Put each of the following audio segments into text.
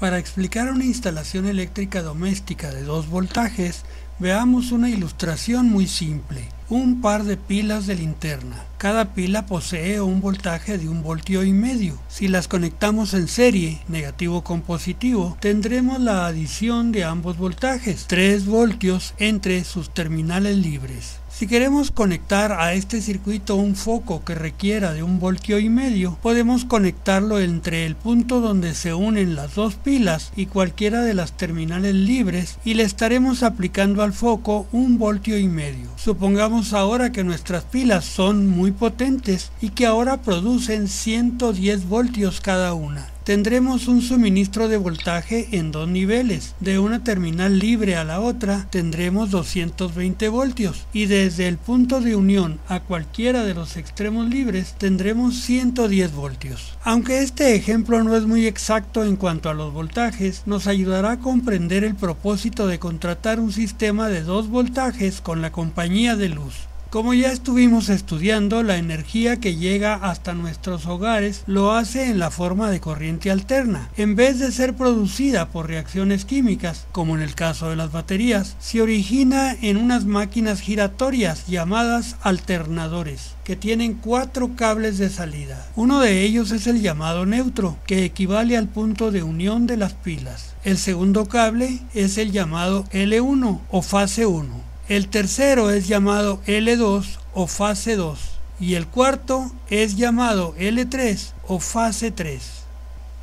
Para explicar una instalación eléctrica doméstica de 2 voltajes, veamos una ilustración muy simple. Un par de pilas de linterna. Cada pila posee un voltaje de un voltio y medio. Si las conectamos en serie, negativo con positivo, tendremos la adición de ambos voltajes, 3 voltios entre sus terminales libres. Si queremos conectar a este circuito un foco que requiera de un voltio y medio, podemos conectarlo entre el punto donde se unen las dos pilas y cualquiera de las terminales libres y le estaremos aplicando al foco un voltio y medio. Supongamos ahora que nuestras pilas son muy potentes y que ahora producen 110 voltios cada una tendremos un suministro de voltaje en dos niveles. De una terminal libre a la otra tendremos 220 voltios y desde el punto de unión a cualquiera de los extremos libres tendremos 110 voltios. Aunque este ejemplo no es muy exacto en cuanto a los voltajes, nos ayudará a comprender el propósito de contratar un sistema de dos voltajes con la compañía de luz. Como ya estuvimos estudiando, la energía que llega hasta nuestros hogares lo hace en la forma de corriente alterna. En vez de ser producida por reacciones químicas, como en el caso de las baterías, se origina en unas máquinas giratorias llamadas alternadores que tienen cuatro cables de salida. Uno de ellos es el llamado neutro, que equivale al punto de unión de las pilas. El segundo cable es el llamado L1 o fase 1 el tercero es llamado L2 o fase 2 y el cuarto es llamado L3 o fase 3.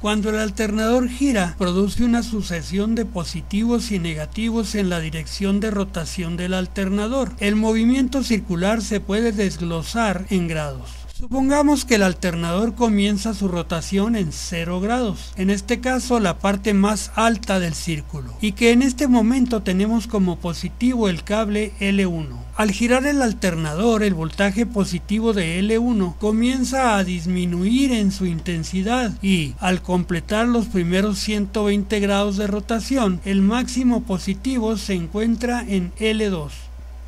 Cuando el alternador gira, produce una sucesión de positivos y negativos en la dirección de rotación del alternador. El movimiento circular se puede desglosar en grados. Supongamos que el alternador comienza su rotación en 0 grados, en este caso la parte más alta del círculo, y que en este momento tenemos como positivo el cable L1. Al girar el alternador, el voltaje positivo de L1 comienza a disminuir en su intensidad y, al completar los primeros 120 grados de rotación, el máximo positivo se encuentra en L2.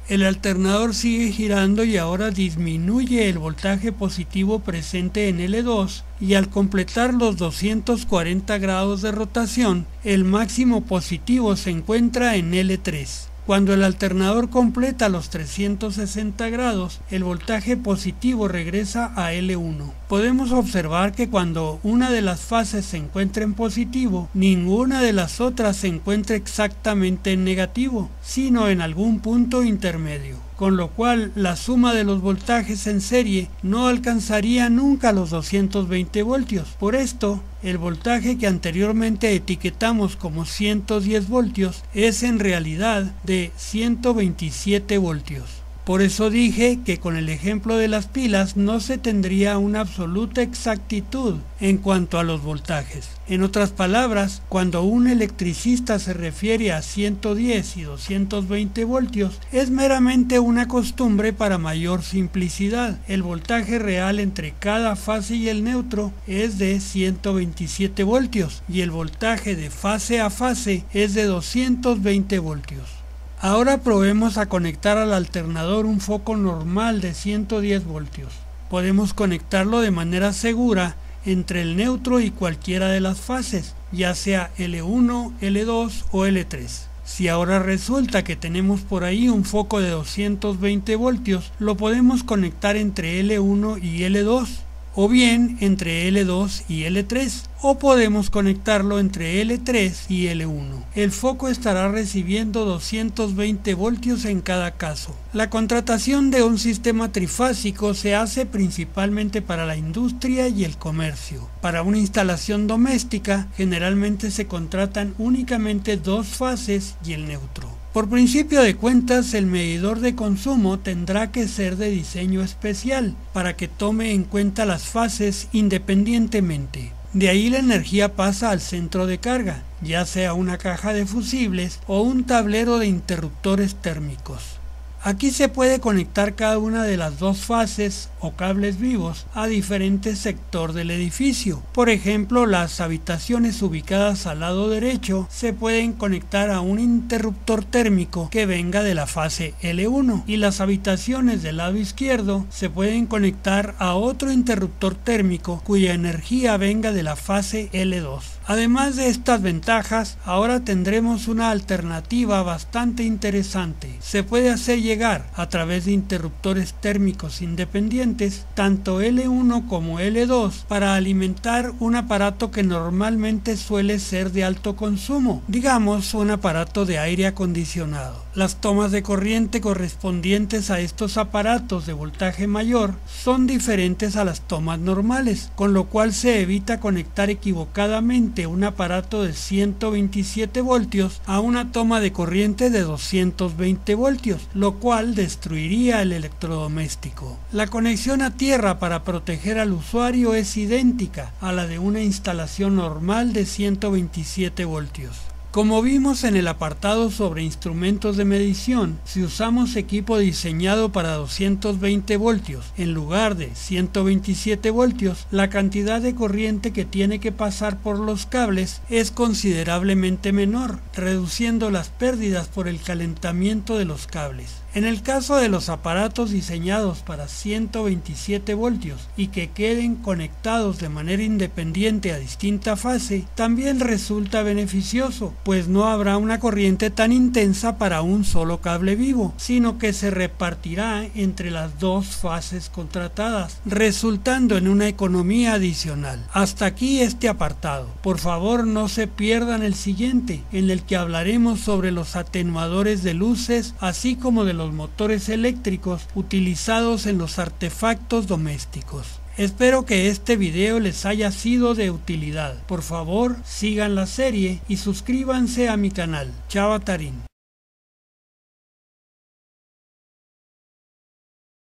El alternador sigue girando y ahora disminuye el voltaje positivo presente en L2 y al completar los 240 grados de rotación, el máximo positivo se encuentra en L3. Cuando el alternador completa los 360 grados, el voltaje positivo regresa a L1. Podemos observar que cuando una de las fases se encuentra en positivo, ninguna de las otras se encuentra exactamente en negativo, sino en algún punto intermedio con lo cual la suma de los voltajes en serie no alcanzaría nunca los 220 voltios. Por esto, el voltaje que anteriormente etiquetamos como 110 voltios es en realidad de 127 voltios. Por eso dije que con el ejemplo de las pilas no se tendría una absoluta exactitud en cuanto a los voltajes. En otras palabras, cuando un electricista se refiere a 110 y 220 voltios, es meramente una costumbre para mayor simplicidad. El voltaje real entre cada fase y el neutro es de 127 voltios y el voltaje de fase a fase es de 220 voltios. Ahora probemos a conectar al alternador un foco normal de 110 voltios. Podemos conectarlo de manera segura entre el neutro y cualquiera de las fases, ya sea L1, L2 o L3. Si ahora resulta que tenemos por ahí un foco de 220 voltios, lo podemos conectar entre L1 y L2 o bien entre L2 y L3 o podemos conectarlo entre L3 y L1. El foco estará recibiendo 220 voltios en cada caso. La contratación de un sistema trifásico se hace principalmente para la industria y el comercio. Para una instalación doméstica generalmente se contratan únicamente dos fases y el neutro. Por principio de cuentas, el medidor de consumo tendrá que ser de diseño especial para que tome en cuenta las fases independientemente. De ahí la energía pasa al centro de carga, ya sea una caja de fusibles o un tablero de interruptores térmicos. Aquí se puede conectar cada una de las dos fases o cables vivos a diferentes sector del edificio. Por ejemplo, las habitaciones ubicadas al lado derecho se pueden conectar a un interruptor térmico que venga de la fase L1 y las habitaciones del lado izquierdo se pueden conectar a otro interruptor térmico cuya energía venga de la fase L2. Además de estas ventajas, ahora tendremos una alternativa bastante interesante. Se puede hacer llegar a través de interruptores térmicos independientes tanto L1 como L2 para alimentar un aparato que normalmente suele ser de alto consumo, digamos un aparato de aire acondicionado. Las tomas de corriente correspondientes a estos aparatos de voltaje mayor son diferentes a las tomas normales, con lo cual se evita conectar equivocadamente un aparato de 127 voltios a una toma de corriente de 220 voltios, lo cual destruiría el electrodoméstico. La conexión a tierra para proteger al usuario es idéntica a la de una instalación normal de 127 voltios. Como vimos en el apartado sobre instrumentos de medición, si usamos equipo diseñado para 220 voltios en lugar de 127 voltios, la cantidad de corriente que tiene que pasar por los cables es considerablemente menor, reduciendo las pérdidas por el calentamiento de los cables. En el caso de los aparatos diseñados para 127 voltios y que queden conectados de manera independiente a distinta fase, también resulta beneficioso, pues no habrá una corriente tan intensa para un solo cable vivo, sino que se repartirá entre las dos fases contratadas, resultando en una economía adicional. Hasta aquí este apartado. Por favor no se pierdan el siguiente, en el que hablaremos sobre los atenuadores de luces, así como de los motores eléctricos utilizados en los artefactos domésticos. Espero que este video les haya sido de utilidad. Por favor, sigan la serie y suscríbanse a mi canal. Chao Tarín.